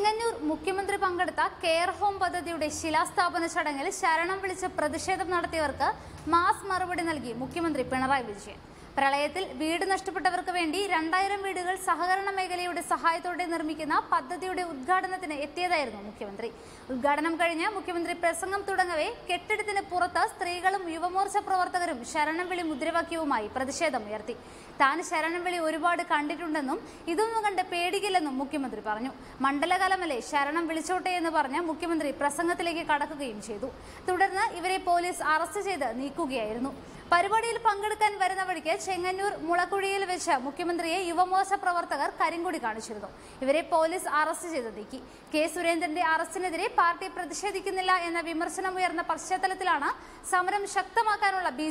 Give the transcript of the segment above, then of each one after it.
ചെങ്ങന്നൂർ മുഖ്യമന്ത്രി പങ്കെടുത്ത care home പദ്ധതിയുടെ ശിലാസ്ഥാപന ചടങ്ങിൽ ശരണം വിളിച്ച് പ്രതിഷേധം നടത്തിയവർക്ക് മാസ് മറുപടി നൽകി മുഖ്യമന്ത്രി പിണറായി വിജയൻ. പ്രളയത്തിൽ വീട് നഷ്ടപ്പെട്ടവർക്ക് വേണ്ടി രണ്ടായിരം വീടുകൾ സഹകരണ മേഖലയുടെ സഹായത്തോടെ നിർമ്മിക്കുന്ന പദ്ധതിയുടെ ഉദ്ഘാടനത്തിന് എത്തിയതായിരുന്നു മുഖ്യമന്ത്രി. ഉദ്ഘാടനം കഴിഞ്ഞ് മുഖ്യമന്ത്രി പ്രസംഗം തുടങ്ങവേ കെട്ടിടത്തിന് പുറത്ത് സ്ത്രീകളും യുവമോർച്ച പ്രവർത്തകരും ശരണം വിളി മുദ്രാവാക്യവുമായി പ്രതിഷേധമുയർത്തി. താൻ ശരണം വിളി ഒരുപാട് കണ്ടിട്ടുണ്ടെന്നും ഇതൊന്നും കണ്ട് പേടിക്കില്ലെന്നും മുഖ്യമന്ത്രി പറഞ്ഞു. മണ്ഡലകാലമല്ലേ ശരണം വിളിച്ചോട്ടെ എന്ന് പറഞ്ഞ് മുഖ്യമന്ത്രി പ്രസംഗത്തിലേക്ക് കടക്കുകയും ചെയ്തു. തുടർന്ന് ഇവരെ പോലീസ് അറസ്റ്റ് ചെയ്ത് നീക്കുകയായിരുന്നു. പരിപാടിയിൽ പങ്കെടുക്കാൻ വരുന്ന വഴിക്ക് ചെങ്ങന്നൂർ മുളക്കുഴിയിൽ വെച്ച് മുഖ്യമന്ത്രിയെ യുവമോർച്ച പ്രവർത്തകർ കരിങ്കൊടി കാണിച്ചിരുന്നു. ഇവരെ പോലീസ് അറസ്റ്റ് ചെയ്ത് നീക്കി. കെ സുരേന്ദ്രന്റെ അറസ്റ്റിനെതിരെ പാർട്ടി പ്രതിഷേധിക്കുന്നില്ല എന്ന വിമർശനം ഉയർന്ന പശ്ചാത്തലത്തിലാണ് സമരം ശക്തമാക്കാനുള്ള ബി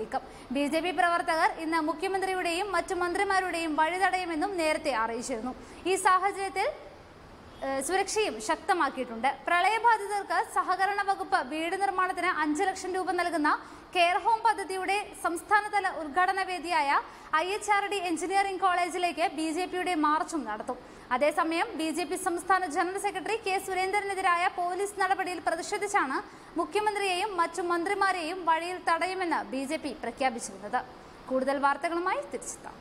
നീക്കം. ബി പ്രവർത്തകർ ഇന്ന് മുഖ്യമന്ത്രിയുടെയും മറ്റു മന്ത്രിമാരുടെയും വഴിതടയുമെന്നും നേരത്തെ അറിയിച്ചിരുന്നു. ഈ സാഹചര്യത്തിൽ സുരക്ഷയും ശക്തമാക്കിയിട്ടുണ്ട്. പ്രളയബാധിതർക്ക് സഹകരണ വകുപ്പ് വീട് നിർമ്മാണത്തിന് അഞ്ച് ലക്ഷം രൂപ നൽകുന്ന കെയർ ഹോം പദ്ധതിയുടെ സംസ്ഥാനതല ഉദ്ഘാടന വേദിയായ I H R D engineering കോളേജിലേക്ക് ബി ജെ പിയുടെ മാർച്ചും നടത്തും. അതേസമയം ബി ജെ പി സംസ്ഥാന ജനറൽ സെക്രട്ടറി കെ സുരേന്ദ്രനെതിരായ പോലീസ് നടപടിയിൽ പ്രതിഷേധിച്ചാണ് മുഖ്യമന്ത്രിയെയും മറ്റു മന്ത്രിമാരെയും വഴിയിൽ തടയുമെന്ന് ബി ജെ പി പ്രഖ്യാപിച്ചിരുന്നത്. കൂടുതൽ വാർത്തകളുമായി തിരിച്ചെത്താം.